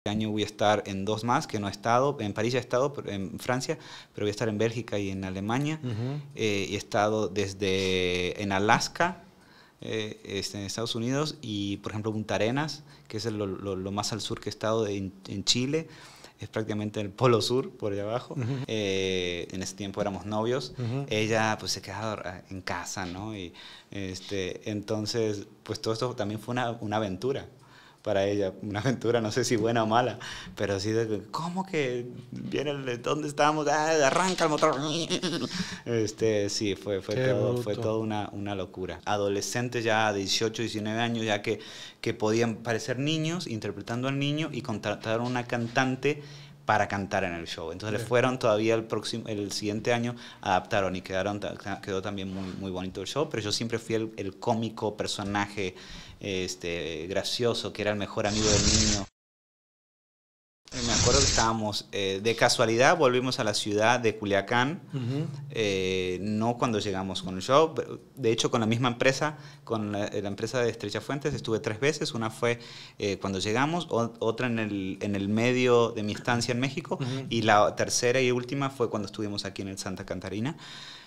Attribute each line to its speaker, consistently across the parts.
Speaker 1: Este año voy a estar en dos más, que no he estado. En París he estado, en Francia, pero voy a estar en Bélgica y en Alemania. Eh, he estado desde en Alaska, eh, este, en Estados Unidos, y por ejemplo Punta Arenas, que es lo, más al sur que he estado en, Chile. Es prácticamente el polo sur, por allá abajo. Eh, en ese tiempo éramos novios. Ella pues se quedaba en casa, ¿no? Y este, entonces, pues todo esto también fue una, una aventura para ella, una aventura, no sé si buena o mala, pero sí de, ¿cómo que viene el, dónde estábamos? Ah, arranca el motor. Este, sí, fue, fue todo, fue todo una, una, locura. Adolescentes ya de 18, 19 años, ya que, que podían parecer niños, interpretando al niño y contrataron una cantante para cantar en el show. Entonces le fueron todavía el próximo, el siguiente año adaptaron y quedaron, quedó también muy, muy bonito el show, pero yo siempre fui el, el cómico personaje este, gracioso, que era el mejor amigo del niño. Me acuerdo que estábamos, eh, de casualidad volvimos a la ciudad de Culiacán, eh, no cuando llegamos con el show, de hecho con la misma empresa, con la, empresa de Estrecha Fuentes, estuve tres veces, una fue eh, cuando llegamos, otra en el, en el medio de mi estancia en México, y la tercera y última fue cuando estuvimos aquí en el Santa Catarina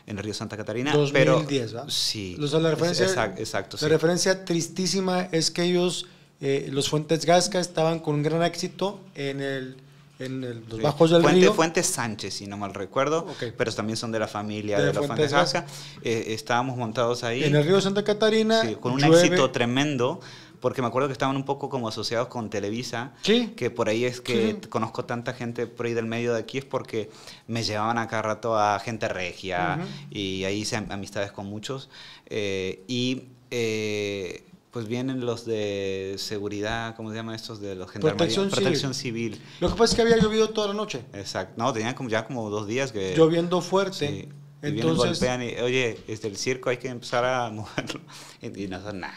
Speaker 1: en el río Santa Catarina.
Speaker 2: 2010,
Speaker 1: pero,
Speaker 2: ¿va?
Speaker 1: Sí.
Speaker 2: la referencia,
Speaker 1: exacto,
Speaker 2: La referencia tristísima es que ellos, eh, los Fuentes Gasca, estaban con un gran éxito en el en los bajos del
Speaker 1: Fuente,
Speaker 2: río.
Speaker 1: Fuentes Sánchez, si no mal recuerdo, pero también son de la familia de, los Fuentes Gasca. Eh, estábamos montados ahí.
Speaker 2: En el río Santa Catarina.
Speaker 1: con un éxito tremendo porque me acuerdo que estaban un poco como asociados con Televisa, que por ahí es que conozco tanta gente por ahí del medio de aquí, es porque me llevaban a cada rato a gente regia y ahí hice amistades con muchos. Eh, y eh, pues vienen los de seguridad, ¿cómo se llaman estos? De los
Speaker 2: Protección,
Speaker 1: Protección civil.
Speaker 2: Lo que pasa es que había llovido toda la noche.
Speaker 1: Exacto. No, tenían como ya como dos días que...
Speaker 2: Lloviendo fuerte. Sí.
Speaker 1: Entonces... Y golpean y, oye, desde el circo hay que empezar a moverlo. Y, no son nada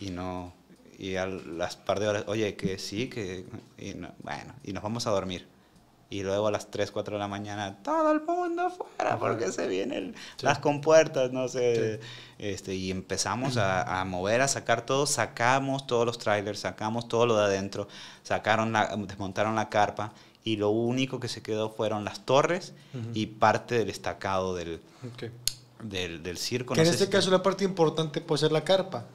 Speaker 1: y no y a las par de horas, oye, que sí, que y bueno, y nos vamos a dormir. Y luego a las 3, 4 de la mañana, todo el mundo afuera, porque se vienen las compuertas, no sé. Este, y empezamos a, a, mover, a sacar todo, sacamos todos los trailers, sacamos todo lo de adentro, sacaron la, desmontaron la carpa y lo único que se quedó fueron las torres y parte del estacado del, del, del, circo.
Speaker 2: Que en este caso la parte importante puede ser la carpa.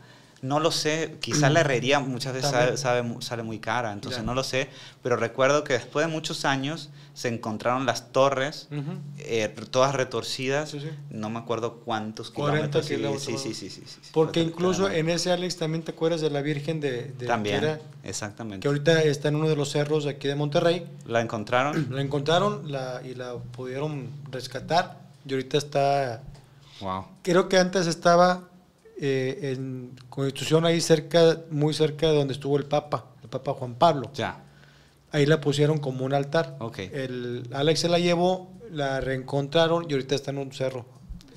Speaker 1: No lo sé, quizás la herrería muchas veces sale, muy cara, entonces no lo sé, pero recuerdo que después de muchos años se encontraron las torres, eh, todas retorcidas, no me acuerdo cuántos
Speaker 2: 40 kilómetros. Sí, sí, sí, sí, Porque incluso en ese, Alex, también te acuerdas de la Virgen de... de
Speaker 1: también, exactamente.
Speaker 2: Que ahorita está en uno de los cerros aquí de Monterrey.
Speaker 1: ¿La encontraron?
Speaker 2: La encontraron la, y la pudieron rescatar y ahorita está...
Speaker 1: Wow.
Speaker 2: Creo que antes estaba eh, en Constitución, ahí cerca, muy cerca de donde estuvo el Papa, el Papa Juan Pablo.
Speaker 1: Ya.
Speaker 2: Ahí la pusieron como un altar.
Speaker 1: Okay.
Speaker 2: El Alex se la llevó, la reencontraron y ahorita está en un cerro.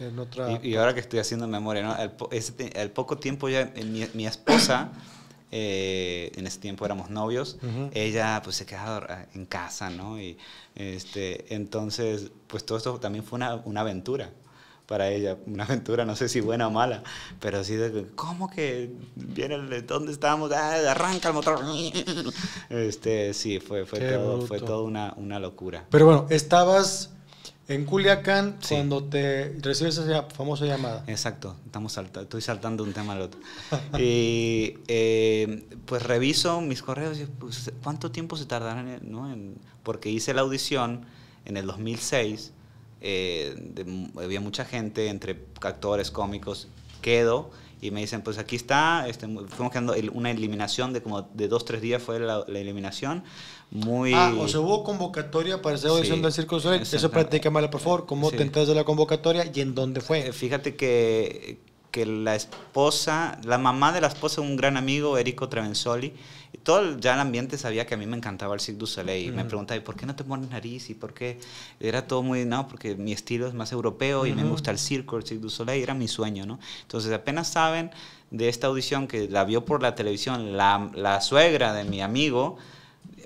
Speaker 2: En otra...
Speaker 1: y, ahora que estoy haciendo memoria, ¿no? el, poco tiempo ya, mi, esposa, eh, en ese tiempo éramos novios, ella pues se quedaba en casa, ¿no? Y este, entonces, pues todo esto también fue una, una aventura para ella, una aventura, no sé si buena o mala, pero sí de, ¿cómo que viene el, dónde estábamos? Ah, arranca el motor. Este, sí, fue, fue todo, fue todo una, una, locura.
Speaker 2: Pero bueno, estabas en Culiacán cuando te recibes esa famosa llamada.
Speaker 1: Exacto, estamos estoy saltando un tema al otro. y eh, pues reviso mis correos y pues, ¿cuánto tiempo se tardarán? ¿no? En, porque hice la audición en el 2006 eh, había mucha gente, entre actores, cómicos, quedo y me dicen, pues aquí está, este, fuimos quedando una eliminación de como de dos, tres días fue la, eliminación. Muy...
Speaker 2: Ah, o sea, hubo convocatoria para hacer audición del Circo Soleil. Eso platícamela, por favor, ¿cómo te entras de la convocatoria y en dónde fue?
Speaker 1: Eh, fíjate que, que la esposa, la mamá de la esposa, un gran amigo, Erico Travensoli, y todo ya el ambiente sabía que a mí me encantaba el Cirque du Soleil. Y me preguntaba, ¿y por qué no te pones nariz? ¿Y por qué? Era todo muy, no, porque mi estilo es más europeo y me gusta el circo, el Cirque du Soleil, era mi sueño, ¿no? Entonces apenas saben de esta audición que la vio por la televisión la, la suegra de mi amigo,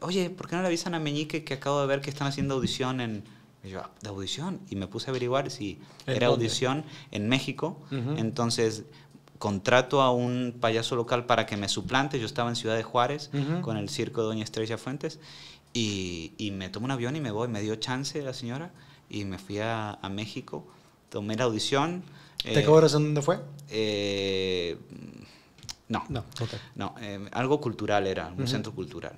Speaker 1: oye, ¿por qué no le avisan a Meñique que acabo de ver que están haciendo audición en... Y yo, ¿de audición? Y me puse a averiguar si era audición en México. Entonces contrato a un payaso local para que me suplante. Yo estaba en Ciudad de Juárez con el circo de Doña Estrella Fuentes y, y me tomo un avión y me voy. Me dio chance la señora y me fui a, a México. Tomé la audición.
Speaker 2: ¿Te
Speaker 1: eh,
Speaker 2: acuerdas en dónde fue?
Speaker 1: eh, no,
Speaker 2: No,
Speaker 1: no, eh, algo cultural era, un centro cultural.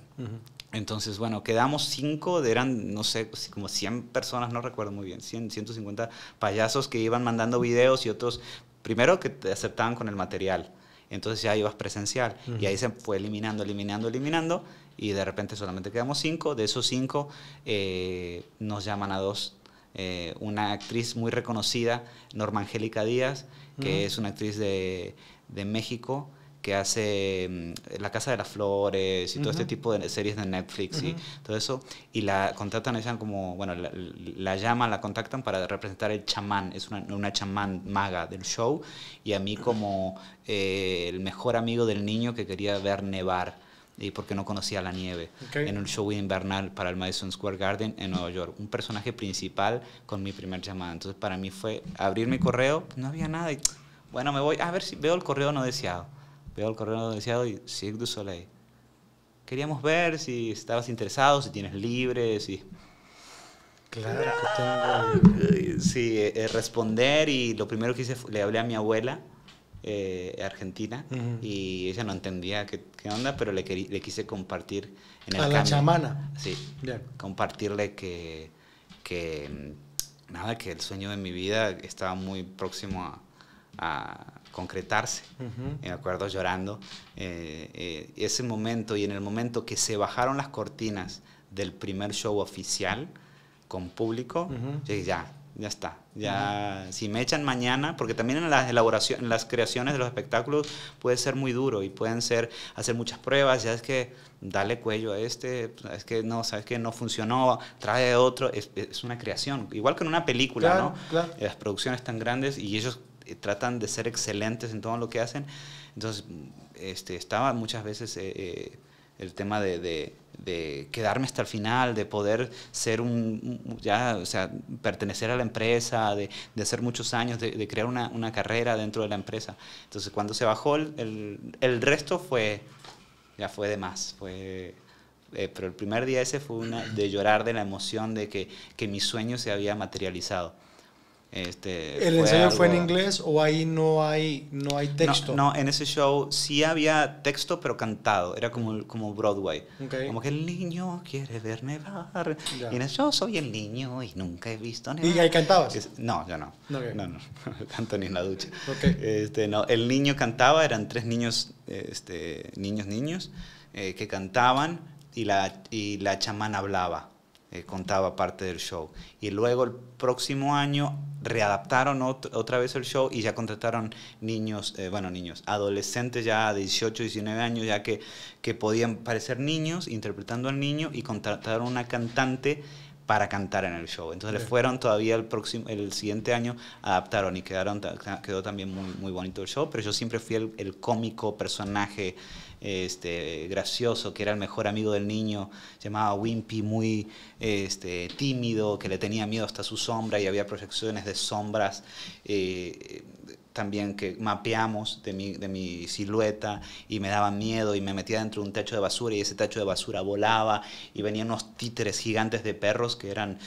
Speaker 1: Entonces, bueno, quedamos cinco, eran, no sé, si como 100 personas, no recuerdo muy bien, 100, 150 payasos que iban mandando videos y otros, primero que te aceptaban con el material, entonces ya ibas presencial. Y
Speaker 2: Ujú.
Speaker 1: ahí se fue eliminando, eliminando, eliminando y de repente solamente quedamos cinco, de esos cinco eh, nos llaman a dos, eh, una actriz muy reconocida, Norma Angélica Díaz, que es una actriz de, de México que hace mm, La Casa de las Flores y todo este tipo de series de Netflix y todo eso. Y la contratan, ella como, bueno, la, la llaman, la contactan para representar el chamán. Es una, una chamán maga del show. Y a mí como eh, el mejor amigo del niño que quería ver nevar. Y porque no conocía la nieve. En un show invernal para el Madison Square Garden en Nueva York. Un personaje principal con mi primer llamada. Entonces para mí fue abrir mi correo, no había nada. Y, bueno, me voy a ver si veo el correo no deseado. Veo el correo deseado y Cirque du Soleil. Queríamos ver si estabas interesado, si tienes libre, si...
Speaker 2: Claro que tengo.
Speaker 1: Sí, eh, responder y lo primero que hice fue, le hablé a mi abuela eh, argentina
Speaker 2: Ujú.
Speaker 1: y ella no entendía qué, qué onda, pero le, querí- le quise compartir en el
Speaker 2: A la
Speaker 1: cambio.
Speaker 2: chamana.
Speaker 1: Sí, compartirle que, que mm, nada, que el sueño de mi vida estaba muy próximo a, a concretarse.
Speaker 2: Ujú.
Speaker 1: Me acuerdo llorando. eh, eh, ese momento y en el momento que se bajaron las cortinas del primer show oficial con público, yo dije, ya, ya está. Ya, si me echan mañana, porque también en las elaboraciones, en las creaciones de los espectáculos puede ser muy duro y pueden ser hacer muchas pruebas, ya es que dale cuello a este, es que no, sabes que no funcionó, trae otro, es, es una creación, igual que en una película,
Speaker 2: Claro,
Speaker 1: ¿no?
Speaker 2: claro.
Speaker 1: las producciones tan grandes y ellos tratan de ser excelentes en todo lo que hacen. Entonces, este, estaba muchas veces eh, eh, el tema de, de- de quedarme hasta el final, de poder ser un, ya, o sea, pertenecer a la empresa, de, de hacer muchos años, de crear una, una carrera dentro de la empresa. Entonces, cuando se bajó, el, el, el resto fue, ya fue de más, fue... eh, pero el primer día ese fue una, de llorar de la emoción de que, que mi sueño se había materializado. Este,
Speaker 2: ¿El ensayo fue en
Speaker 1: algo-
Speaker 2: inglés o ahí no hay, no hay texto?
Speaker 1: No, no, en ese show sí había texto, pero cantado. Era como, como Broadway.
Speaker 2: Ok.
Speaker 1: Como que el niño quiere ver nevar.
Speaker 2: Ya.
Speaker 1: Y en el yo soy el niño y nunca he visto nevar.
Speaker 2: ¿Y ahí cantabas?
Speaker 1: Es- no, yo no.
Speaker 2: Ok.
Speaker 1: No, no. Canto ni en la ducha.
Speaker 2: Ok.
Speaker 1: Este, no, el niño cantaba, eran tres niños, este, niños, niños, eh, que cantaban y la, y la chamana hablaba, eh, contaba parte del show. Y luego el próximo año readaptaron ot- otra vez el show y ya contrataron niños, eh, bueno, niños, adolescentes ya de 18, 19 años, ya que, que podían parecer niños interpretando al niño y contrataron una cantante para cantar en el show. Entonces le
Speaker 2: Bien.
Speaker 1: fueron todavía el próximo, el siguiente año adaptaron y quedaron, quedó también muy, muy bonito el show, pero yo siempre fui el, el cómico personaje este, gracioso, que era el mejor amigo del niño, llamaba Wimpy, muy este, tímido, que le tenía miedo hasta su sombra y había proyecciones de sombras. eh, también que mapeamos de mi, de mi silueta y me daba miedo y me metía dentro de un tacho de basura y ese tacho de basura volaba y venían unos títeres gigantes de perros que eran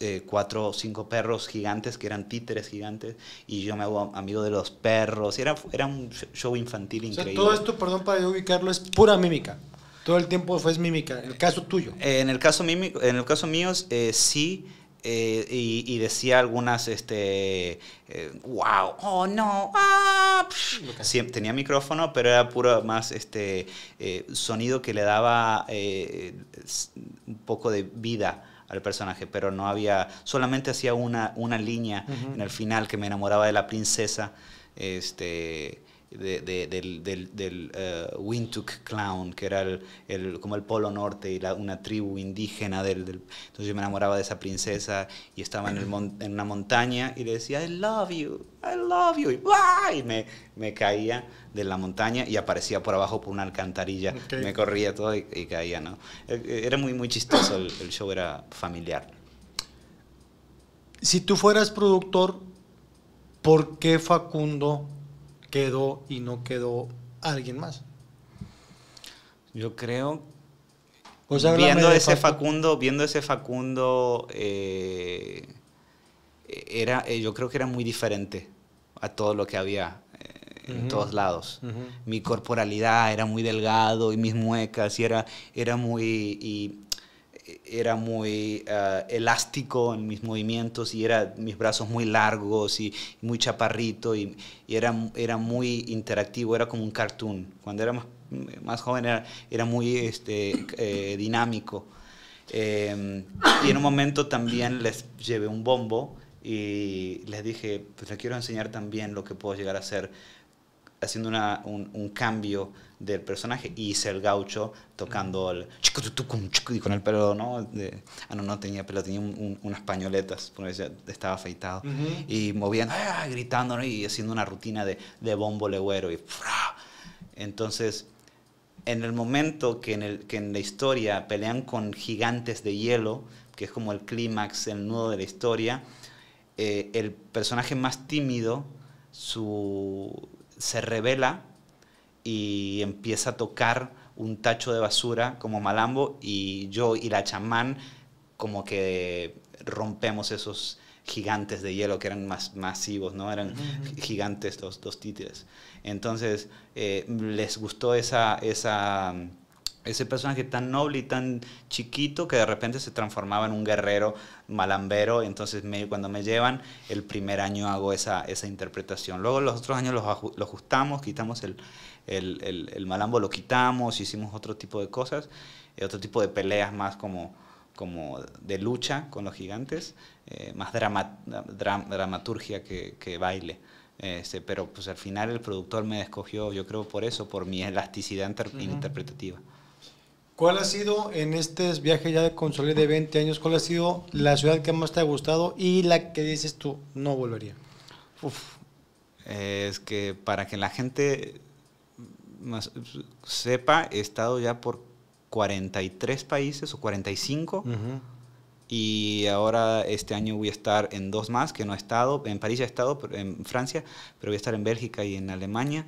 Speaker 1: eh, cuatro o cinco perros gigantes que eran títeres gigantes y yo me hago amigo de los perros y era, era un show infantil
Speaker 2: O sea,
Speaker 1: increíble.
Speaker 2: todo esto, perdón para ubicarlo, es pura mímica. Todo el tiempo fue mímica. En el caso tuyo.
Speaker 1: Eh, En el caso, mímico- en el caso mío, eh, sí, eh, y, y decía algunas, este, eh, wow, oh no, ah, psh".
Speaker 2: Ok.
Speaker 1: Sí, tenía micrófono, pero era puro más este eh, sonido que le daba eh, un poco de vida al personaje, pero no había, solamente hacía una, una línea en el final que me enamoraba de la princesa, este, de- de- del, del, del eh, Wintuk Clown, que era el, el- como el Polo Norte y la- una tribu indígena del, del- Entonces yo me enamoraba de esa princesa y estaba en, el mon- en una montaña y le decía, I love you, I love you, y, y me, me caía de la montaña y aparecía por abajo por una alcantarilla, me corría todo y, y caía, ¿no? Eh, Era muy, muy chistoso, el, el show era familiar.
Speaker 2: Si tú fueras productor, ¿por qué Facundo quedó y no quedó alguien más?
Speaker 1: Yo creo
Speaker 2: O sea, háblame
Speaker 1: viendo ese
Speaker 2: Facu-
Speaker 1: Facundo, viendo ese Facundo, eh, era, eh, yo creo que era muy diferente a todo lo que había eh, en todos lados. Mi corporalidad era muy delgado y mis muecas y era, era muy y era muy ah, elástico en mis movimientos y era mis brazos muy largos y muy chaparrito y, era, era muy interactivo, era como un cartoon. Cuando era más, más joven era, era muy este, eh, dinámico. Eh, y en un momento también les llevé un bombo y les dije, pues les quiero enseñar también lo que puedo llegar a hacer haciendo una- un, un cambio del personaje y hice el gaucho tocando el chicu- y con el pelo, ¿no? De- ah, no, no tenía pelo, tenía un- un- unas pañoletas, porque estaba afeitado. Y moviendo, ¡ah! gritando ¿no? y haciendo una rutina de, de bombo legüero. Y, ¡fra! Entonces, en el momento que en, el, que en la historia pelean con gigantes de hielo, que es como el clímax, el nudo de la historia, eh, el personaje más tímido su, se revela y empieza a tocar un tacho de basura como Malambo y yo y la chamán como que rompemos esos gigantes de hielo que eran más masivos, ¿no? Eran gigantes los, los títeres. Entonces, eh, les gustó esa, esa, ese personaje tan noble y tan chiquito que de repente se transformaba en un guerrero malambero. Entonces, me- cuando me llevan, el primer año hago esa, esa interpretación. Luego, los otros años los, aju- lo ajustamos, quitamos el, el, el- el malambo, lo quitamos, hicimos otro tipo de cosas, eh, otro tipo de peleas más como, como de lucha con los gigantes, eh, más drama, dra- dramaturgia que, que baile. Este, pero pues al final el productor me escogió, yo creo por eso, por mi elasticidad inter- interpretativa.
Speaker 2: ¿Cuál ha sido en este viaje ya de Console de 20 años, cuál ha sido la ciudad que más te ha gustado y la que dices tú no volvería?
Speaker 1: Uf, es que para que la gente más sepa, he estado ya por 43 países o 45 y ahora este año voy a estar en dos más que no he estado. En París he estado, en Francia, pero voy a estar en Bélgica y en Alemania.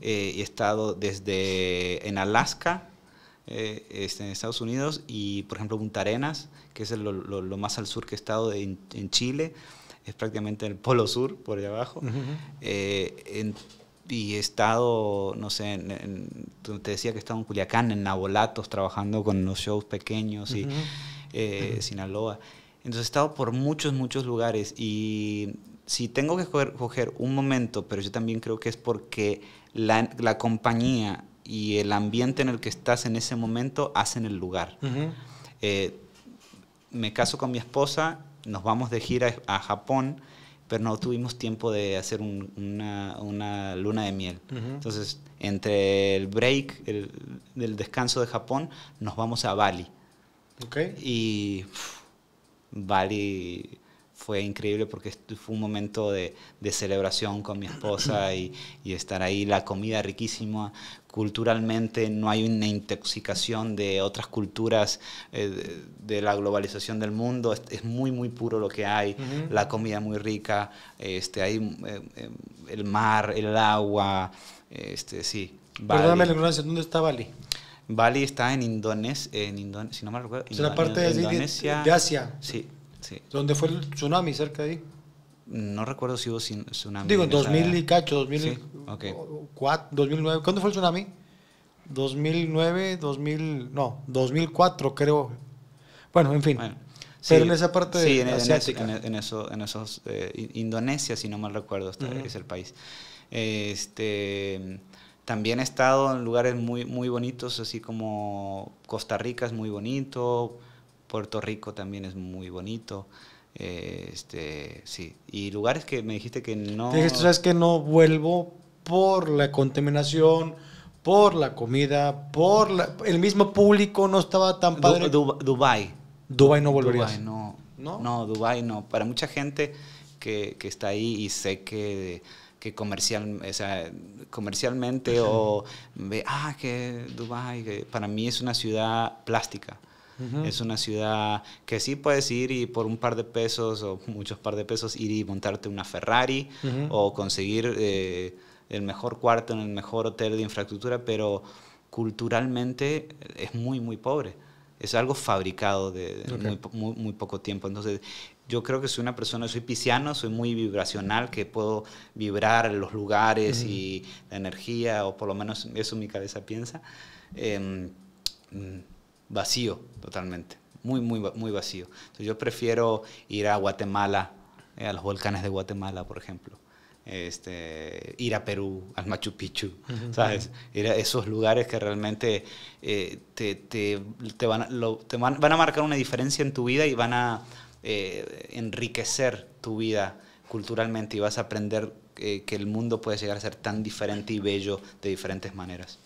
Speaker 1: Eh, y he estado desde en Alaska, eh, este, en Estados Unidos, y por ejemplo Punta Arenas, que es el- lo, lo- más al sur que he estado de- en, en Chile, es prácticamente el polo sur, por allá abajo. Eh, en- y he estado, no sé, en, en- te decía que he estado en Culiacán, en Nabolatos, trabajando con los shows pequeños y
Speaker 2: Ujú.
Speaker 1: eh, Sinaloa. Entonces he estado por muchos, muchos lugares y si tengo que coger, coger un momento, pero yo también creo que es porque la, la compañía y el ambiente en el que estás en ese momento hacen el lugar. Eh, me caso con mi esposa, nos vamos de gira a Japón, pero no tuvimos tiempo de hacer un- una, una luna de miel. Entonces, entre el break, el, del descanso de Japón, nos vamos a Bali.
Speaker 2: Ok.
Speaker 1: Y Bali fue increíble porque fue un momento de, de celebración con mi esposa y, y estar ahí, la comida riquísima, culturalmente no hay una intoxicación de otras culturas, eh, de, de la globalización del mundo, es, es muy, muy puro lo que hay, la comida muy rica, este, hay eh, eh, el mar, el agua, este, sí. Bali.
Speaker 2: Perdóname la ignorancia, ¿dónde está Bali?
Speaker 1: Bali está en Indonesia, en Indone- si no me recuerdo,
Speaker 2: Es la
Speaker 1: Indo-
Speaker 2: parte de-
Speaker 1: Indonesia.
Speaker 2: de Asia,
Speaker 1: Sí, sí.
Speaker 2: donde fue el tsunami cerca de ahí.
Speaker 1: No recuerdo si hubo tsunami.
Speaker 2: Digo, en
Speaker 1: en esa-
Speaker 2: 2000 y cacho,
Speaker 1: Sí, ok.
Speaker 2: 2004, 2009. ¿Cuándo fue el tsunami? 2009, 2000, no, 2004 creo. Bueno, en fin.
Speaker 1: Bueno,
Speaker 2: Pero en esa parte
Speaker 1: sí, en,
Speaker 2: asiática.
Speaker 1: en- en eso, en esos, eh, In- Indonesia, si no mal recuerdo, está-
Speaker 2: Ujú.
Speaker 1: es el país. Este, también he estado en lugares muy, muy bonitos, así como Costa Rica es muy bonito, Puerto Rico también es muy bonito. eh, Este, sí, y lugares que me dijiste que no.
Speaker 2: Te dije, tú sabes que no vuelvo por la contaminación, por la comida, por la- el mismo público no estaba tan
Speaker 1: Du-
Speaker 2: padre.
Speaker 1: Du- Dubai.
Speaker 2: Dubai no volverías.
Speaker 1: No.
Speaker 2: ¿No?
Speaker 1: ¿No? Dubai no. Para mucha gente que, que está ahí y sé que, que comercial, o sea, comercialmente o ve, ah, que Dubai, que para mí es una ciudad plástica.
Speaker 2: Ujú.
Speaker 1: Es una ciudad que sí puedes ir y por un par de pesos o muchos par de pesos ir y montarte una Ferrari
Speaker 2: Ujú.
Speaker 1: o conseguir eh, el mejor cuarto en el mejor hotel de infraestructura, pero culturalmente es muy, muy pobre. Es algo fabricado de, muy, muy, poco tiempo. Entonces, yo creo que soy una persona, soy pisciano, soy muy vibracional, que puedo vibrar en los lugares y la energía, o por lo menos eso mi cabeza piensa. Mm, vacío totalmente, muy, muy, muy vacío. Entonces, yo prefiero ir a Guatemala, eh, a los volcanes de Guatemala, por ejemplo este, ir a Perú, al Machu Picchu, ¿sabes? Ir a esos lugares que realmente eh, te, te, te, van, te van, van, a marcar una diferencia en tu vida y van a eh, enriquecer tu vida culturalmente y vas a aprender que el mundo puede llegar a ser tan diferente y bello de diferentes maneras.